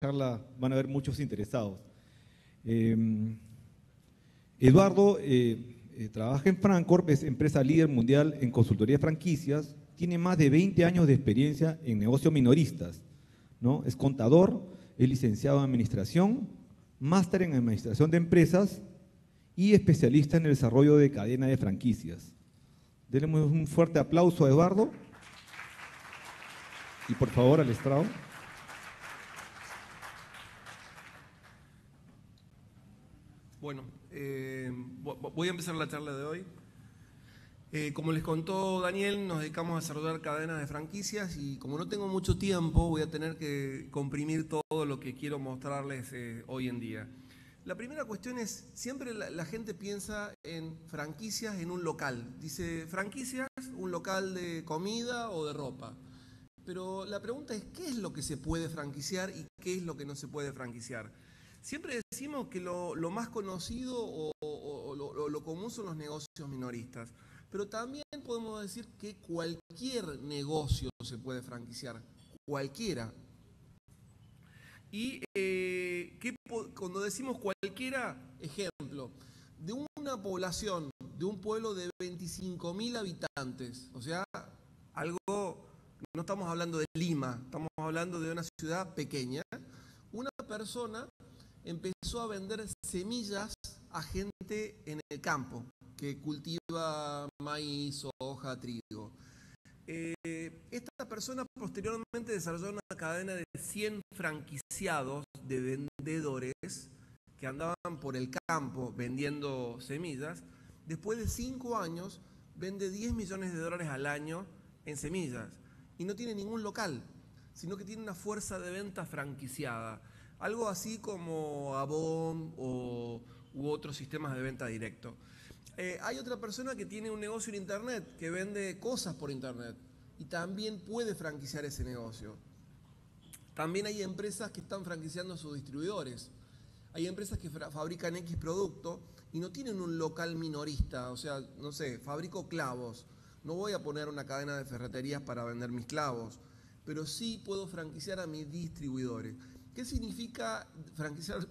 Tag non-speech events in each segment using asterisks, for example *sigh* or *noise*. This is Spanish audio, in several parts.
charla van a haber muchos interesados. Eh, Eduardo eh, eh, trabaja en Francorp, es empresa líder mundial en consultoría de franquicias, tiene más de 20 años de experiencia en negocios minoristas, ¿no? Es contador, es licenciado en administración, máster en administración de empresas y especialista en el desarrollo de cadena de franquicias. Denle un fuerte aplauso a Eduardo. Y por favor al estrado. Bueno, eh, voy a empezar la charla de hoy. Eh, como les contó Daniel, nos dedicamos a desarrollar cadenas de franquicias y como no tengo mucho tiempo, voy a tener que comprimir todo lo que quiero mostrarles eh, hoy en día. La primera cuestión es, siempre la, la, gente piensa en franquicias en un local. Dice, franquicias, un local de comida o de ropa. Pero la pregunta es, ¿qué es lo que se puede franquiciar y qué es lo que no se puede franquiciar? Siempre decimos que lo, más conocido o, lo, común son los negocios minoristas, pero también podemos decir que cualquier negocio se puede franquiciar, cualquiera. Y eh, cuando decimos cualquiera, ejemplo, de una población, de un pueblo de 25.000 habitantes, o sea, algo, no estamos hablando de Lima, estamos hablando de una ciudad pequeña, una persona empezó a vender semillas a gente en el campo que cultiva maíz, soja, trigo. Eh, esta persona posteriormente desarrolló una cadena de 100 franquiciados de vendedores que andaban por el campo vendiendo semillas. Después de 5 años, vende 10 millones de dólares al año en semillas y no tiene ningún local, sino que tiene una fuerza de venta franquiciada. Algo así como Avon o, u otros sistemas de venta directo. Eh, hay otra persona que tiene un negocio en Internet, que vende cosas por Internet y también puede franquiciar ese negocio. También hay empresas que están franquiciando a sus distribuidores. Hay empresas que fabrican X producto y no tienen un local minorista, o sea, no sé, fabrico clavos. No voy a poner una cadena de ferreterías para vender mis clavos, pero sí puedo franquiciar a mis distribuidores. ¿Qué significa franquiciar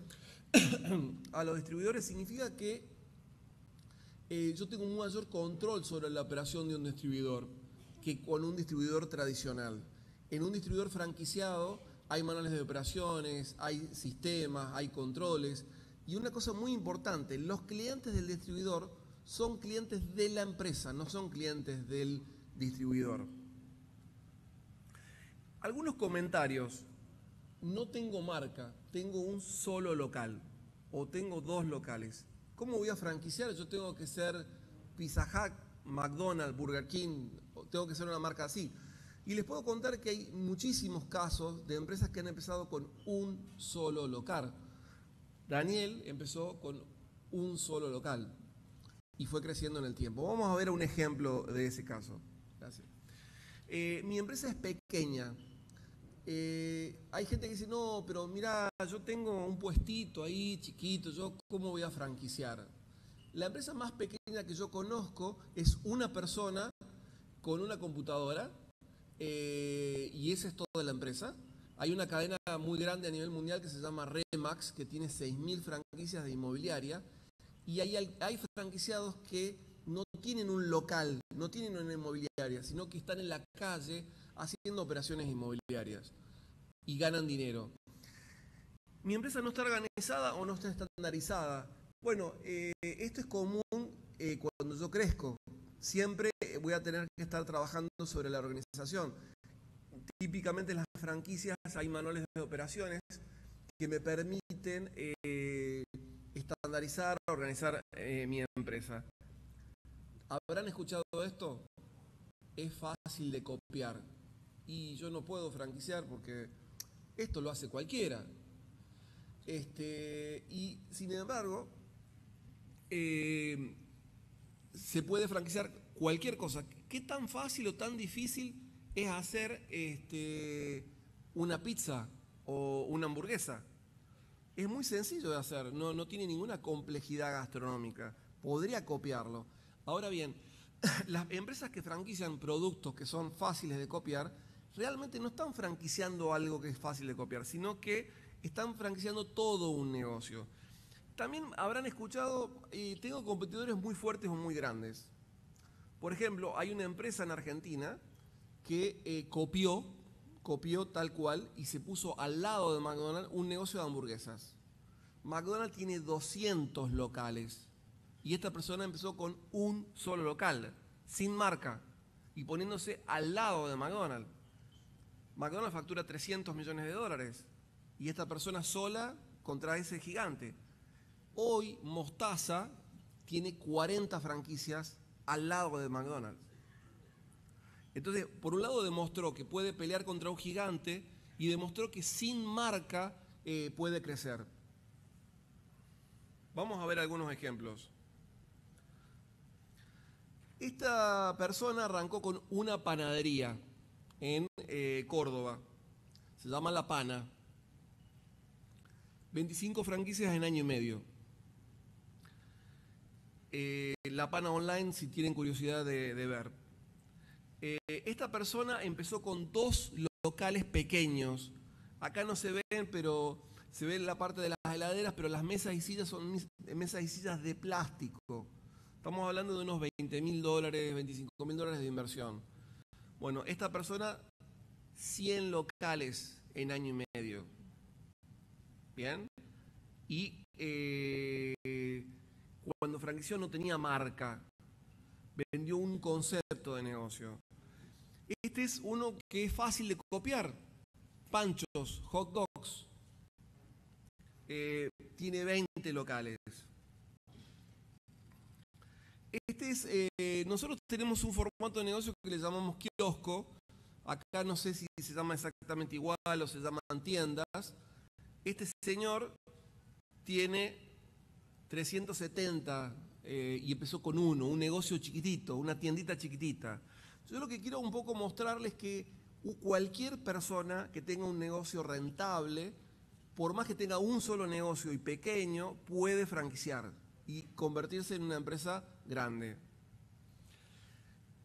a los distribuidores? Significa que eh, yo tengo un mayor control sobre la operación de un distribuidor que con un distribuidor tradicional. En un distribuidor franquiciado hay manuales de operaciones, hay sistemas, hay controles. Y una cosa muy importante, los clientes del distribuidor son clientes de la empresa, no son clientes del distribuidor. Algunos comentarios no tengo marca, tengo un solo local o tengo dos locales. ¿Cómo voy a franquiciar? Yo tengo que ser Pizza Hut, McDonald's, Burger King, tengo que ser una marca así. Y les puedo contar que hay muchísimos casos de empresas que han empezado con un solo local. Daniel empezó con un solo local y fue creciendo en el tiempo. Vamos a ver un ejemplo de ese caso. Eh, mi empresa es pequeña, eh, hay gente que dice, no, pero mira, yo tengo un puestito ahí chiquito, yo cómo voy a franquiciar. La empresa más pequeña que yo conozco es una persona con una computadora eh, y esa es toda la empresa. Hay una cadena muy grande a nivel mundial que se llama Remax, que tiene 6.000 franquicias de inmobiliaria y hay, hay franquiciados que no tienen un local, no tienen una inmobiliaria, sino que están en la calle haciendo operaciones inmobiliarias y ganan dinero. Mi empresa no está organizada o no está estandarizada. Bueno, eh, esto es común eh, cuando yo crezco. Siempre voy a tener que estar trabajando sobre la organización. Típicamente en las franquicias hay manuales de operaciones que me permiten eh, estandarizar, organizar mi empresa. ¿Habrán escuchado esto? Es fácil de copiar y yo no puedo franquiciar porque esto lo hace cualquiera. Este, y sin embargo, eh, se puede franquiciar cualquier cosa. ¿Qué tan fácil o tan difícil es hacer este, una pizza o una hamburguesa? Es muy sencillo de hacer, no, no tiene ninguna complejidad gastronómica. Podría copiarlo. Ahora bien, *laughs* las empresas que franquician productos que son fáciles de copiar, realmente no están franquiciando algo que es fácil de copiar, sino que están franquiciando todo un negocio. También habrán escuchado, y tengo competidores muy fuertes o muy grandes. Por ejemplo, hay una empresa en Argentina que eh, copió, copió tal cual y se puso al lado de McDonald's un negocio de hamburguesas. McDonald's tiene 200 locales y esta persona empezó con un solo local, sin marca y poniéndose al lado de McDonald's. McDonald's factura 300 millones de dólares y esta persona sola contra ese gigante. Hoy Mostaza tiene 40 franquicias al lado de McDonald's. Entonces, por un lado demostró que puede pelear contra un gigante y demostró que sin marca eh, puede crecer. Vamos a ver algunos ejemplos. Esta persona arrancó con una panadería en eh, Córdoba. Se llama La Pana. 25 franquicias en año y medio. Eh, la Pana Online, si tienen curiosidad de, ver. Eh, esta persona empezó con dos locales pequeños. Acá no se ven, pero se ve la parte de las heladeras, pero las mesas y sillas son mesas y sillas de plástico. Estamos hablando de unos 20 mil dólares, 25 mil dólares de inversión. Bueno, esta persona, 100 locales en año y medio. ¿Bien? Y eh, cuando franquició no tenía marca, vendió un concepto de negocio. Este es uno que es fácil de copiar. Panchos, hot dogs. Eh, tiene 20 locales. Este es, eh, nosotros tenemos un formato de negocio que le llamamos kiosco. Acá no sé si se llama exactamente igual o se llaman tiendas. Este señor tiene 370 eh, y empezó con uno, un negocio chiquitito, una tiendita chiquitita. Yo lo que quiero un poco mostrarles que cualquier persona que tenga un negocio rentable, por más que tenga un solo negocio y pequeño, puede franquiciar y convertirse en una empresa grande.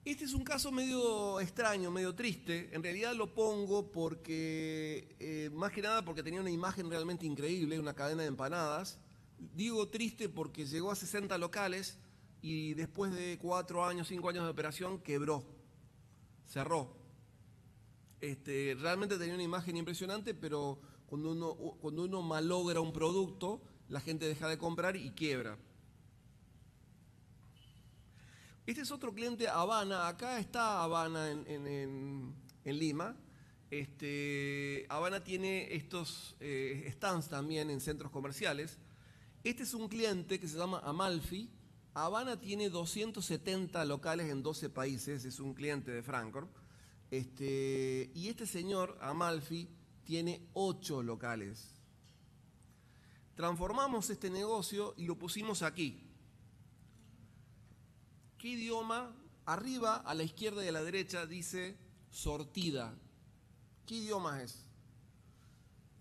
Este es un caso medio extraño, medio triste. En realidad lo pongo porque, eh, más que nada porque tenía una imagen realmente increíble, una cadena de empanadas. Digo triste porque llegó a 60 locales y después de cuatro años, cinco años de operación, quebró, cerró. Este, realmente tenía una imagen impresionante, pero cuando uno, cuando uno malogra un producto, la gente deja de comprar y quiebra. Este es otro cliente, Habana. Acá está Habana en, Lima. Este, Habana tiene estos eh, stands también en centros comerciales. Este es un cliente que se llama Amalfi. Habana tiene 270 locales en 12 países, es un cliente de Frankfurt. Este, y este señor, Amalfi, tiene 8 locales. Transformamos este negocio y lo pusimos aquí. ¿Qué idioma? Arriba, a la izquierda y a la derecha dice sortida. ¿Qué idioma es?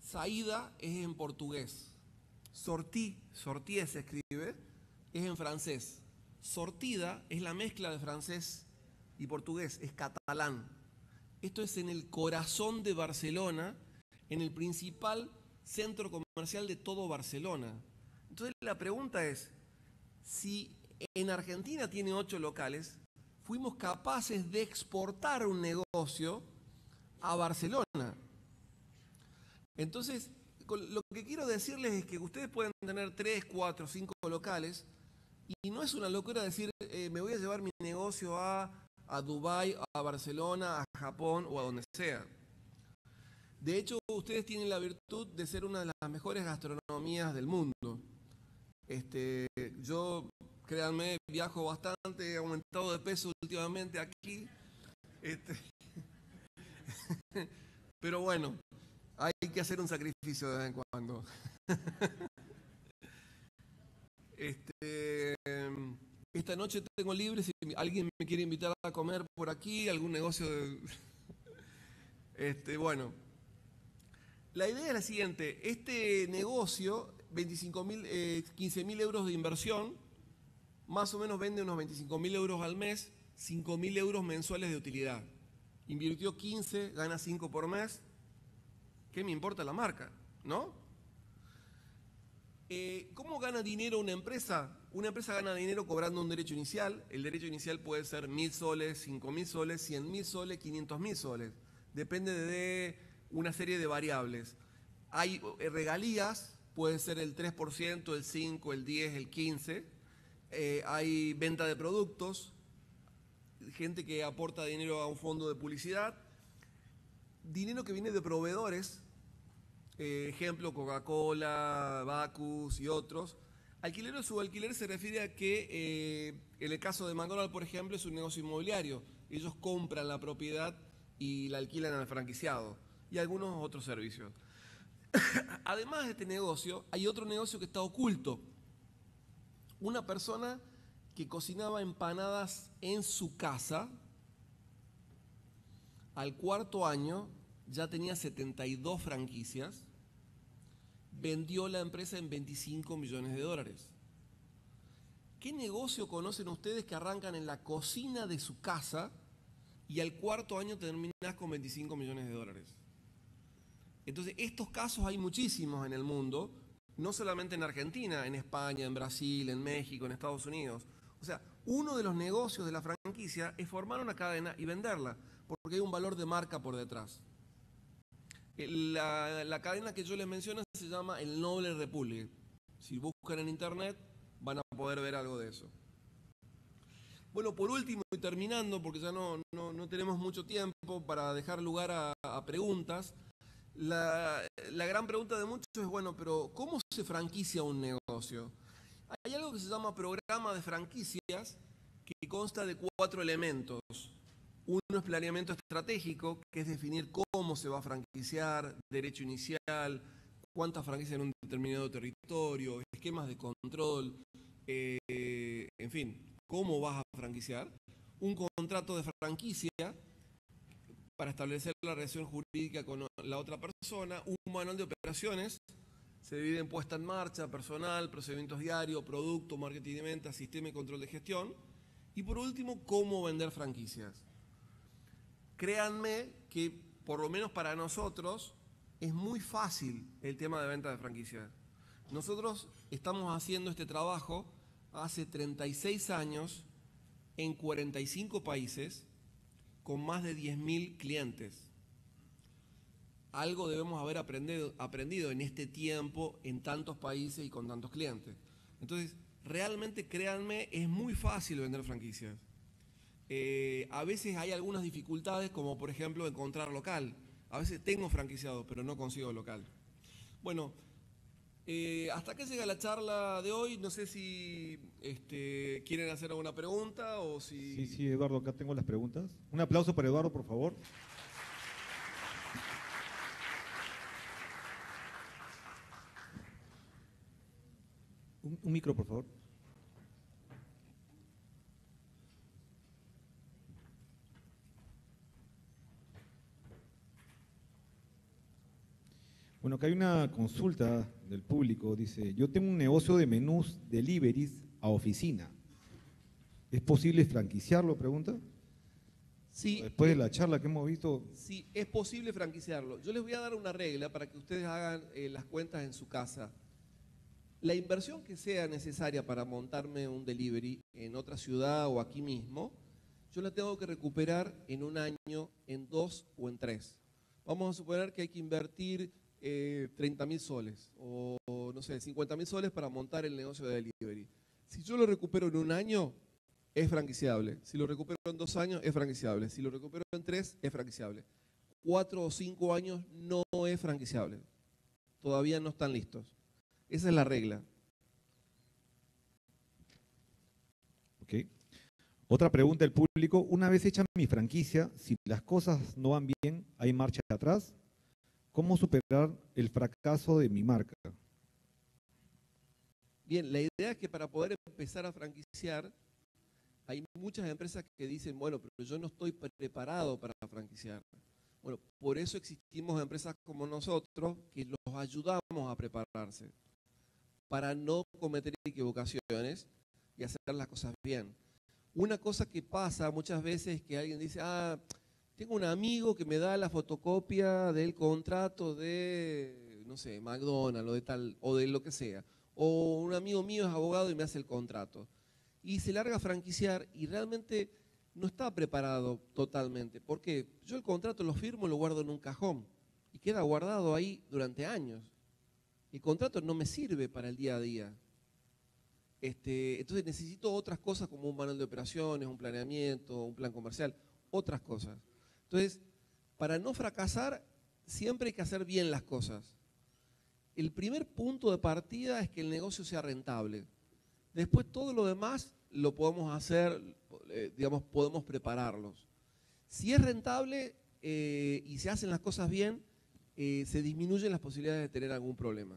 Saída es en portugués. Sortí, sortí se escribe, es en francés. Sortida es la mezcla de francés y portugués, es catalán. Esto es en el corazón de Barcelona, en el principal centro comercial de todo Barcelona. Entonces la pregunta es, si en Argentina tiene ocho locales, fuimos capaces de exportar un negocio a Barcelona. Entonces, lo que quiero decirles es que ustedes pueden tener tres, cuatro, cinco locales y no es una locura decir, eh, me voy a llevar mi negocio a, a Dubái, a Barcelona, a Japón o a donde sea. De hecho, ustedes tienen la virtud de ser una de las mejores gastronomías del mundo. Este, yo créanme, viajo bastante, he aumentado de peso últimamente aquí. Este, *laughs* pero bueno, hay que hacer un sacrificio de vez en cuando. *laughs* Este, esta noche tengo libre, si alguien me quiere invitar a comer por aquí, algún negocio de... *laughs* Este, bueno, la idea es la siguiente, este negocio, 25 mil, 15 eh, mil euros de inversión, más o menos vende unos 25 mil euros al mes, 5 mil euros mensuales de utilidad. Invirtió 15, gana 5 por mes. ¿Qué me importa la marca? ¿No? Eh, ¿Cómo gana dinero una empresa? Una empresa gana dinero cobrando un derecho inicial. El derecho inicial puede ser mil soles, cinco mil soles, cien mil soles, quinientos mil soles. Depende de una serie de variables. Hay eh, regalías, puede ser el 3%, el 5%, el 10%, el 15%. Eh, hay venta de productos, gente que aporta dinero a un fondo de publicidad, dinero que viene de proveedores, eh, ejemplo, Coca-Cola, Bacus y otros. Alquiler o subalquiler se refiere a que, eh, en el caso de McDonald's, por ejemplo, es un negocio inmobiliario. Ellos compran la propiedad y la alquilan al franquiciado y algunos otros servicios. *laughs* Además de este negocio, hay otro negocio que está oculto. Una persona que cocinaba empanadas en su casa, al cuarto año ya tenía 72 franquicias, vendió la empresa en 25 millones de dólares. ¿Qué negocio conocen ustedes que arrancan en la cocina de su casa y al cuarto año terminas con 25 millones de dólares? Entonces, estos casos hay muchísimos en el mundo, no solamente en Argentina, en España, en Brasil, en México, en Estados Unidos. O sea, uno de los negocios de la franquicia es formar una cadena y venderla, porque hay un valor de marca por detrás. La, cadena que yo les menciono se llama el Noble Republic. Si buscan en internet van a poder ver algo de eso. Bueno, por último y terminando, porque ya no, no, tenemos mucho tiempo para dejar lugar a, preguntas, la, la, gran pregunta de muchos es, bueno, pero ¿cómo se franquicia un negocio? Hay algo que se llama programa de franquicias que consta de cuatro elementos. Uno es planeamiento estratégico, que es definir cómo se va a franquiciar, derecho inicial, cuántas franquicias en un determinado territorio, esquemas de control, eh, en fin, cómo vas a franquiciar. Un contrato de franquicia para establecer la relación jurídica con la otra persona, un manual de operaciones, se divide en puesta en marcha, personal, procedimientos diarios, producto, marketing de venta, sistema y control de gestión. Y por último, cómo vender franquicias créanme que por lo menos para nosotros es muy fácil el tema de venta de franquicias. Nosotros estamos haciendo este trabajo hace 36 años en 45 países con más de 10.000 clientes. Algo debemos haber aprendido, aprendido en este tiempo en tantos países y con tantos clientes. Entonces, realmente créanme, es muy fácil vender franquicias. Eh, a veces hay algunas dificultades, como por ejemplo encontrar local. A veces tengo franquiciado, pero no consigo local. Bueno, eh, hasta que llega la charla de hoy, no sé si este, quieren hacer alguna pregunta o si... Sí, sí, Eduardo, acá tengo las preguntas. Un aplauso para Eduardo, por favor. Un micro, por favor. Bueno, acá hay una consulta del público. Dice, yo tengo un negocio de menús deliveries a oficina. ¿Es posible franquiciarlo? Pregunta. Sí. Después de la charla que hemos visto. Sí, es posible franquiciarlo. Yo les voy a dar una regla para que ustedes hagan eh, las cuentas en su casa. La inversión que sea necesaria para montarme un delivery en otra ciudad o aquí mismo, yo la tengo que recuperar en un año, en dos o en tres. Vamos a suponer que hay que invertir 30 eh, mil soles o, no sé, 50 mil soles para montar el negocio de delivery. Si yo lo recupero en un año, es franquiciable. Si lo recupero en dos años, es franquiciable. Si lo recupero en tres, es franquiciable. Cuatro o cinco años no es franquiciable. Todavía no están listos. Esa es la regla. Otra pregunta del público. Una vez hecha mi franquicia, si las cosas no van bien, ¿hay marcha atrás? ¿Cómo superar el fracaso de mi marca? Bien, la idea es que para poder empezar a franquiciar, hay muchas empresas que dicen, bueno, pero yo no estoy preparado para franquiciar. Bueno, por eso existimos empresas como nosotros que los ayudamos a prepararse, para no cometer equivocaciones y hacer las cosas bien. Una cosa que pasa muchas veces es que alguien dice, ah, tengo un amigo que me da la fotocopia del contrato de, no sé, McDonald's o de tal, o de lo que sea. O un amigo mío es abogado y me hace el contrato. Y se larga a franquiciar y realmente no está preparado totalmente. porque Yo el contrato lo firmo y lo guardo en un cajón y queda guardado ahí durante años. El contrato no me sirve para el día a día. Este, entonces necesito otras cosas como un manual de operaciones, un planeamiento, un plan comercial, otras cosas. Entonces, para no fracasar, siempre hay que hacer bien las cosas. El primer punto de partida es que el negocio sea rentable. Después todo lo demás lo podemos hacer, eh, digamos, podemos prepararlos. Si es rentable eh, y se hacen las cosas bien, eh, se disminuyen las posibilidades de tener algún problema.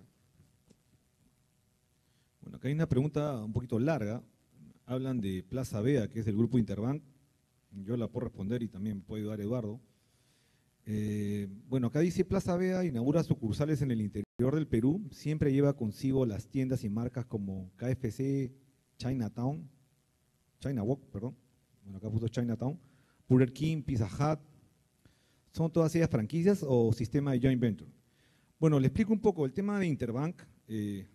Bueno, acá hay una pregunta un poquito larga. Hablan de Plaza Vea, que es del grupo Interbank. Yo la puedo responder y también puede ayudar Eduardo. Eh, bueno, acá dice Plaza Vea inaugura sucursales en el interior del Perú. Siempre lleva consigo las tiendas y marcas como KFC, Chinatown, China perdón. Bueno, acá puso Chinatown, Burger King, Pizza Hut, ¿Son todas ellas franquicias o sistema de joint venture? Bueno, le explico un poco. El tema de Interbank, eh,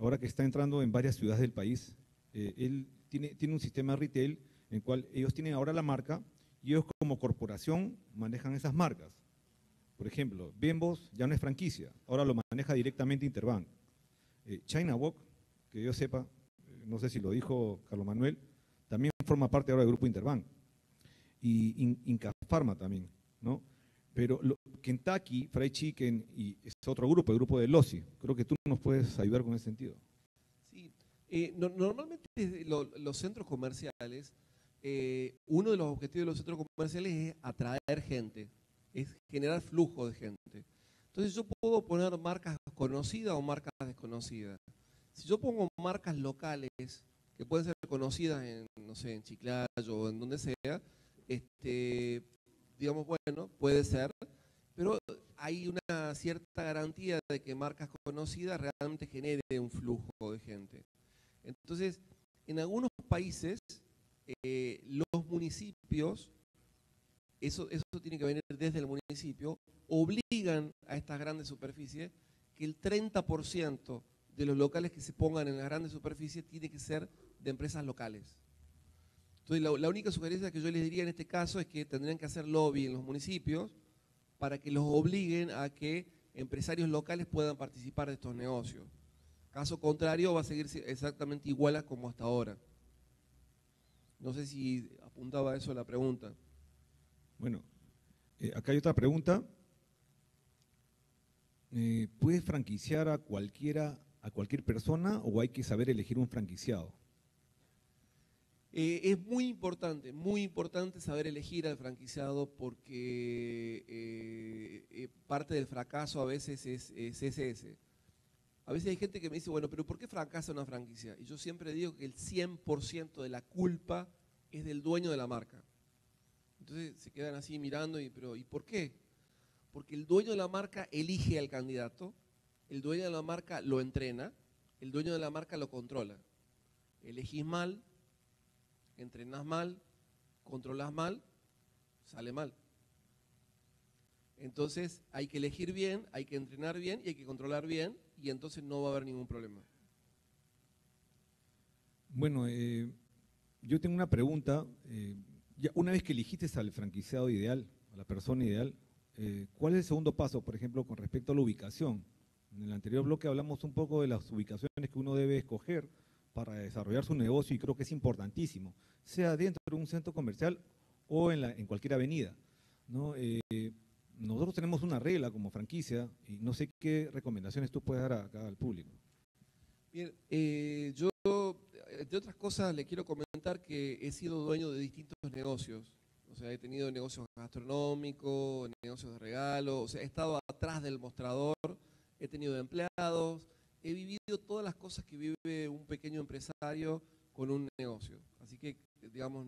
ahora que está entrando en varias ciudades del país, eh, él tiene, tiene un sistema retail en el cual ellos tienen ahora la marca y ellos como corporación manejan esas marcas. Por ejemplo, Bembos ya no es franquicia, ahora lo maneja directamente Interbank. Eh, China Walk, que yo sepa, no sé si lo dijo Carlos Manuel, también forma parte ahora del grupo Interbank. Y Inca Pharma también, ¿no? Pero Kentucky Fried Chicken y es otro grupo, el grupo de Lossi. Creo que tú nos puedes ayudar con ese sentido. Sí, eh, normalmente los centros comerciales, eh, uno de los objetivos de los centros comerciales es atraer gente, es generar flujo de gente. Entonces yo puedo poner marcas conocidas o marcas desconocidas. Si yo pongo marcas locales que pueden ser conocidas en, no sé, en Chiclayo o en donde sea, este, digamos, bueno, puede ser, pero hay una cierta garantía de que marcas conocidas realmente genere un flujo de gente. Entonces, en algunos países, eh, los municipios, eso, eso tiene que venir desde el municipio, obligan a estas grandes superficies que el 30% de los locales que se pongan en las grandes superficies tiene que ser de empresas locales. Entonces, la, única sugerencia que yo les diría en este caso es que tendrían que hacer lobby en los municipios para que los obliguen a que empresarios locales puedan participar de estos negocios. Caso contrario, va a seguir exactamente igual a como hasta ahora. No sé si apuntaba a eso la pregunta. Bueno, eh, acá hay otra pregunta. Eh, ¿Puedes franquiciar a cualquiera, a cualquier persona o hay que saber elegir un franquiciado? Eh, es muy importante, muy importante saber elegir al franquiciado porque eh, eh, parte del fracaso a veces es, ese. A veces hay gente que me dice, bueno, pero ¿por qué fracasa una franquicia? Y yo siempre digo que el 100% de la culpa es del dueño de la marca. Entonces se quedan así mirando y, pero ¿y por qué? Porque el dueño de la marca elige al candidato, el dueño de la marca lo entrena, el dueño de la marca lo controla. Elegís mal, entrenas mal, controlas mal, sale mal. Entonces hay que elegir bien, hay que entrenar bien y hay que controlar bien y entonces no va a haber ningún problema. Bueno, eh, yo tengo una pregunta. Eh, una vez que elegiste al franquiciado ideal, a la persona ideal, eh, ¿cuál es el segundo paso, por ejemplo, con respecto a la ubicación? En el anterior bloque hablamos un poco de las ubicaciones que uno debe escoger para desarrollar su negocio y creo que es importantísimo, sea dentro de un centro comercial o en, cualquier avenida. ¿no? Eh, nosotros tenemos una regla como franquicia y no sé qué recomendaciones tú puedes dar acá al público. Bien, eh, yo, entre otras cosas, le quiero comentar que he sido dueño de distintos negocios. O sea, he tenido negocios gastronómicos, negocios de regalo, o sea, he estado atrás del mostrador, he tenido empleados, he vivido todas las cosas que vive un pequeño empresario con un negocio. Así que, digamos,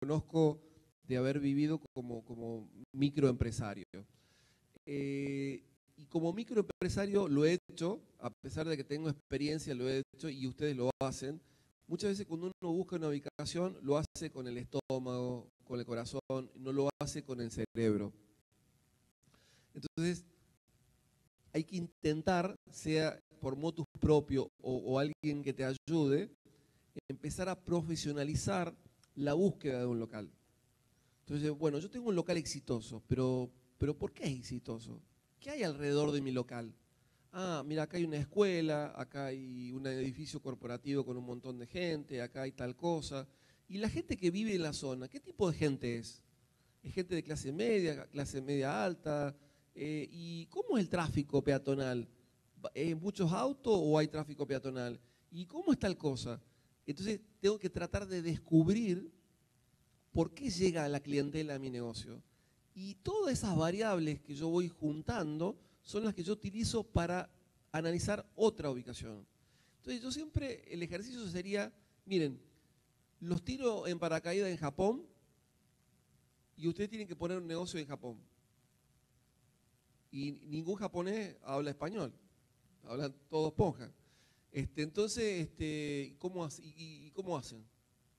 conozco de haber vivido como, como microempresario. Eh, y como microempresario lo he hecho, a pesar de que tengo experiencia, lo he hecho y ustedes lo hacen. Muchas veces cuando uno busca una ubicación, lo hace con el estómago, con el corazón, no lo hace con el cerebro. Entonces, hay que intentar sea por motus propio o, alguien que te ayude, empezar a profesionalizar la búsqueda de un local. Entonces, bueno, yo tengo un local exitoso, pero, pero ¿por qué es exitoso? ¿Qué hay alrededor de mi local? Ah, mira, acá hay una escuela, acá hay un edificio corporativo con un montón de gente, acá hay tal cosa. Y la gente que vive en la zona, ¿qué tipo de gente es? ¿Es gente de clase media, clase media alta? Eh, ¿Y cómo es el tráfico peatonal? ¿Hay muchos autos o hay tráfico peatonal? ¿Y cómo es tal cosa? Entonces tengo que tratar de descubrir por qué llega la clientela a mi negocio. Y todas esas variables que yo voy juntando son las que yo utilizo para analizar otra ubicación. Entonces yo siempre, el ejercicio sería, miren, los tiro en paracaídas en Japón y ustedes tienen que poner un negocio en Japón. Y ningún japonés habla español, hablan todos ponja. Este, entonces, este, ¿cómo, y, ¿cómo hacen?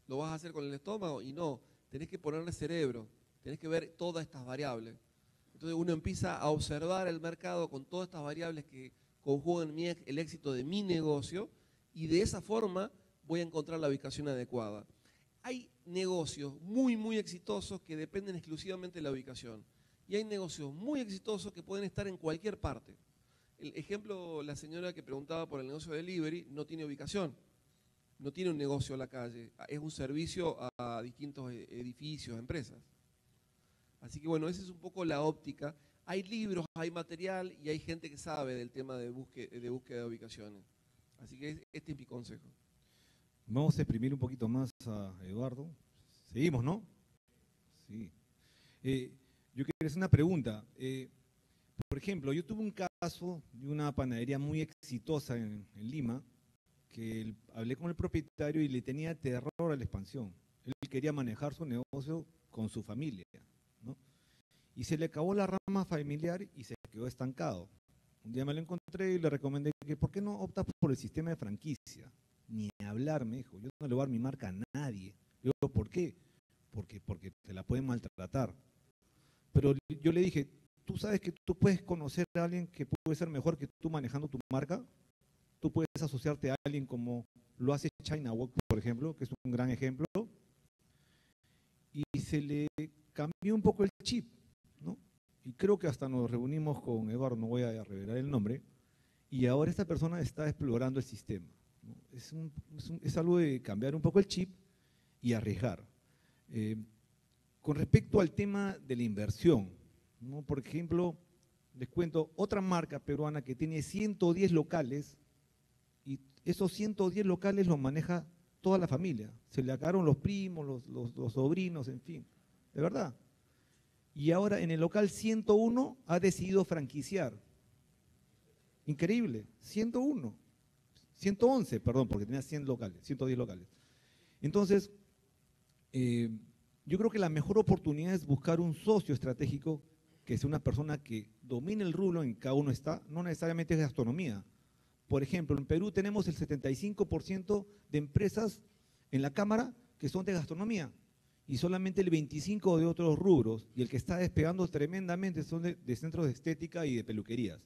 ¿Lo vas a hacer con el estómago? Y no, tenés que ponerle cerebro, tenés que ver todas estas variables. Entonces uno empieza a observar el mercado con todas estas variables que conjugan el éxito de mi negocio y de esa forma voy a encontrar la ubicación adecuada. Hay negocios muy, muy exitosos que dependen exclusivamente de la ubicación. Y hay negocios muy exitosos que pueden estar en cualquier parte. El ejemplo, la señora que preguntaba por el negocio de delivery no tiene ubicación, no tiene un negocio a la calle, es un servicio a distintos e-, edificios, empresas. Así que bueno, esa es un poco la óptica. Hay libros, hay material y hay gente que sabe del tema de búsqueda de, búsqueda de ubicaciones. Así que este es mi consejo. Vamos a exprimir un poquito más a Eduardo. Seguimos, ¿no? Sí. Eh, yo quería hacer una pregunta. Eh, por ejemplo, yo tuve un caso de una panadería muy exitosa en, Lima, que hablé con el propietario y le tenía terror a la expansión. Él quería manejar su negocio con su familia. ¿no? Y se le acabó la rama familiar y se quedó estancado. Un día me lo encontré y le recomendé que, ¿por qué no optas por el sistema de franquicia? Ni hablar, me dijo. Yo no le voy a dar mi marca a nadie. ¿por qué? Porque, porque te la pueden maltratar. Pero yo le dije, ¿tú sabes que tú puedes conocer a alguien que puede ser mejor que tú manejando tu marca? Tú puedes asociarte a alguien como lo hace China Walk, por ejemplo, que es un gran ejemplo. Y se le cambió un poco el chip, ¿no? Y creo que hasta nos reunimos con Eduardo, no voy a revelar el nombre, y ahora esta persona está explorando el sistema. Es, algo de cambiar un poco el chip y arriesgar. Eh, con respecto al tema de la inversión, por ejemplo, les cuento otra marca peruana que tiene 110 locales y esos 110 locales los maneja toda la familia. Se le acabaron los primos, los, los sobrinos, en fin, de verdad. Y ahora en el local 101 ha decidido franquiciar. Increíble, 101. 111, perdón, porque tenía 100 locales, 110 locales. Entonces, eh, yo creo que la mejor oportunidad es buscar un socio estratégico que sea una persona que domine el rubro en cada uno está, no necesariamente es gastronomía. Por ejemplo, en Perú tenemos el 75% de empresas en la Cámara que son de gastronomía y solamente el 25% de otros rubros, y el que está despegando tremendamente son de centros de estética y de peluquerías.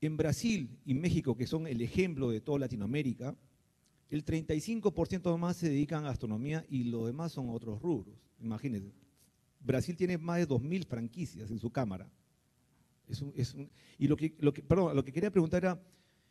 En Brasil y México, que son el ejemplo de toda Latinoamérica, el 35% más se dedican a gastronomía y lo demás son otros rubros. Imagínense, Brasil tiene más de 2.000 franquicias en su cámara. y lo que, lo, que, perdón, lo que quería preguntar era,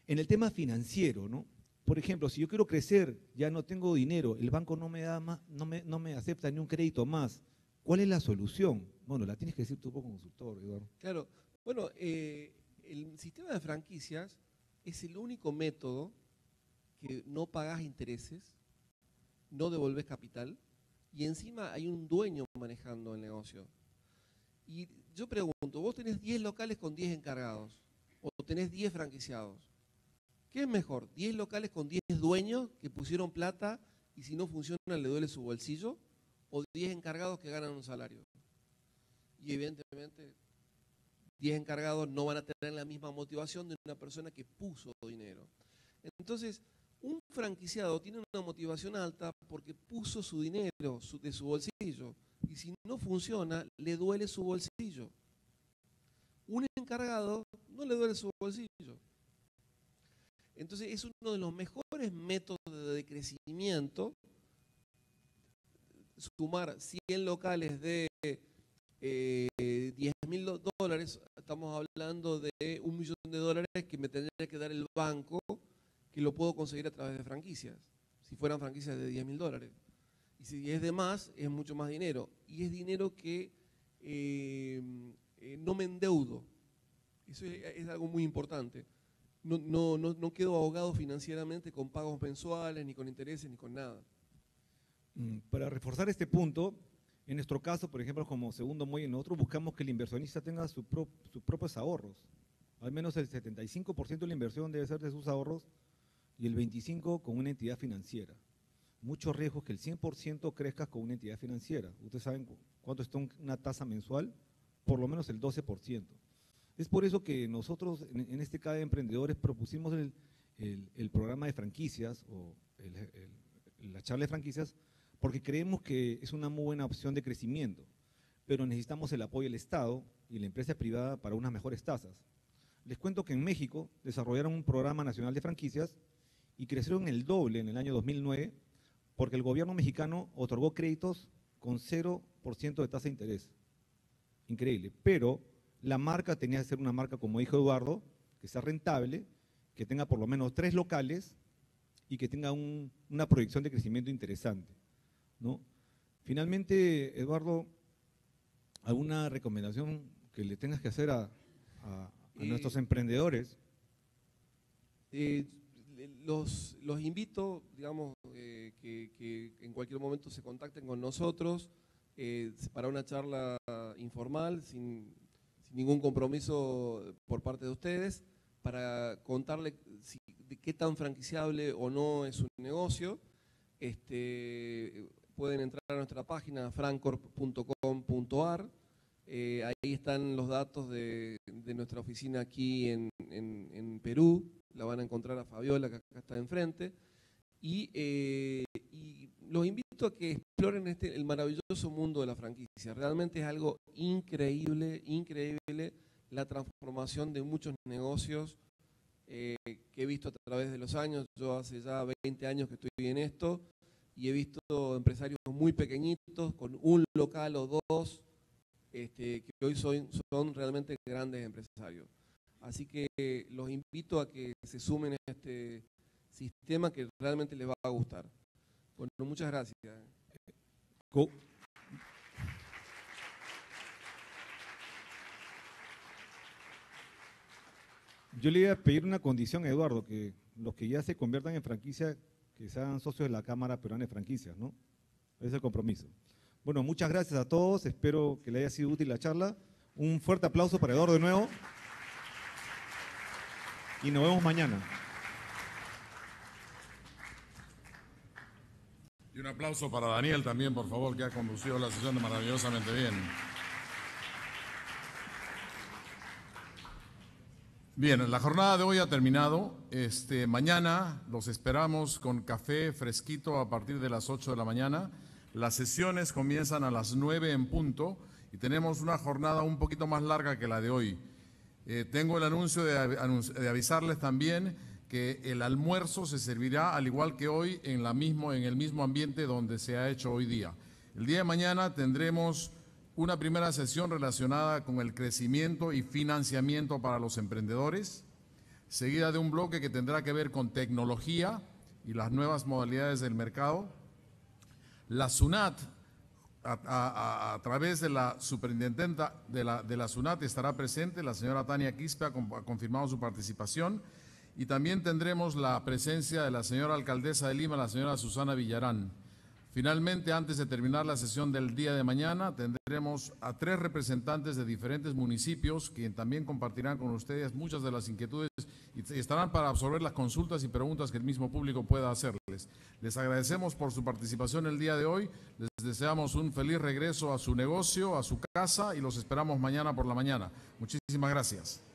en el tema financiero, ¿no? Por ejemplo, si yo quiero crecer, ya no tengo dinero, el banco no me, da más, no me, no me acepta ni un crédito más, ¿cuál es la solución? Bueno, la tienes que decir tú como consultor, Eduardo. Claro, bueno, eh, el sistema de franquicias es el único método que no pagas intereses, no devolves capital y encima hay un dueño manejando el negocio. Y yo pregunto, vos tenés 10 locales con 10 encargados o tenés 10 franquiciados. ¿Qué es mejor? ¿10 locales con 10 dueños que pusieron plata y si no funciona le duele su bolsillo? ¿O 10 encargados que ganan un salario? Y evidentemente 10 encargados no van a tener la misma motivación de una persona que puso dinero. Entonces, un franquiciado tiene una motivación alta porque puso su dinero de su bolsillo y si no funciona, le duele su bolsillo. Un encargado no le duele su bolsillo. Entonces es uno de los mejores métodos de crecimiento. Sumar 100 locales de eh, 10 mil dólares, estamos hablando de un millón de dólares que me tendría que dar el banco, que lo puedo conseguir a través de franquicias, si fueran franquicias de 10 mil dólares. Y si es de más, es mucho más dinero. Y es dinero que eh, eh, no me endeudo. Eso es, algo muy importante. No, no, no, no, quedo ahogado financieramente con pagos mensuales, ni con intereses, ni con nada. Mm, para reforzar este punto, en nuestro caso, por ejemplo, como segundo muelle, nosotros buscamos que el inversionista tenga sus propios ahorros. Al menos el 75% de la inversión debe ser de sus ahorros y el 25% con una entidad financiera. Muchos riesgos que el 100% crezca con una entidad financiera. Ustedes saben cuánto está una tasa mensual, por lo menos el 12%. Es por eso que nosotros en, este CADE de emprendedores propusimos el, programa de franquicias o la charla de franquicias porque creemos que es una muy buena opción de crecimiento, pero necesitamos el apoyo del Estado y la empresa privada para unas mejores tasas. Les cuento que en México desarrollaron un programa nacional de franquicias y crecieron el doble en el año 2009 porque el gobierno mexicano otorgó créditos con 0% de tasa de interés. Increíble. Pero la marca tenía que ser una marca, como dijo Eduardo, que sea rentable, que tenga por lo menos tres locales y que tenga una proyección de crecimiento interesante. ¿no? Finalmente, Eduardo, ¿alguna recomendación que le tengas que hacer a, eh, nuestros emprendedores? Eh, los, los, invito, digamos, eh, que, en cualquier momento se contacten con nosotros para una charla informal, sin, ningún compromiso por parte de ustedes, para contarle de qué tan franquiciable o no es su negocio. Este, pueden entrar a nuestra página francorp.com.ar. Eh, ahí están los datos de, nuestra oficina aquí en, Perú. La van a encontrar a Fabiola, que acá está enfrente. Y, eh, y los invito a que exploren este, el maravilloso mundo de la franquicia. Realmente es algo increíble, increíble la transformación de muchos negocios eh, que he visto a través de los años. Yo hace ya 20 años que estoy en esto y he visto empresarios muy pequeñitos con un local o dos este, que hoy son, son realmente grandes empresarios. Así que los invito a que se sumen a este sistema que realmente les va a gustar. Bueno, muchas gracias. Yo le iba a pedir una condición a Eduardo, que los que ya se conviertan en franquicia que sean socios de la Cámara Peruana de Franquicias, ¿no? Ese es el compromiso. Bueno, muchas gracias a todos, espero que le haya sido útil la charla. Un fuerte aplauso para Eduardo de nuevo. Y nos vemos mañana. Y un aplauso para Daniel también, por favor, que ha conducido la sesión maravillosamente bien. Bien, la jornada de hoy ha terminado. Este, mañana los esperamos con café fresquito a partir de las 8 de la mañana. Las sesiones comienzan a las 9 en punto y tenemos una jornada un poquito más larga que la de hoy. Eh, tengo el anuncio de, de, avisarles también que el almuerzo se servirá al igual que hoy en, la mismo, en el mismo ambiente donde se ha hecho hoy día. El día de mañana tendremos una primera sesión relacionada con el crecimiento y financiamiento para los emprendedores, seguida de un bloque que tendrá que ver con tecnología y las nuevas modalidades del mercado. La SUNAT, a, través de la superintendenta de la, de la SUNAT, estará presente, la señora Tania Quispe ha confirmado su participación, y también tendremos la presencia de la señora alcaldesa de Lima, la señora Susana Villarán. Finalmente, antes de terminar la sesión del día de mañana, tendremos a tres representantes de diferentes municipios quienes también compartirán con ustedes muchas de las inquietudes y estarán para absorber las consultas y preguntas que el mismo público pueda hacerles. Les agradecemos por su participación el día de hoy, les deseamos un feliz regreso a su negocio, a su casa y los esperamos mañana por la mañana. Muchísimas gracias.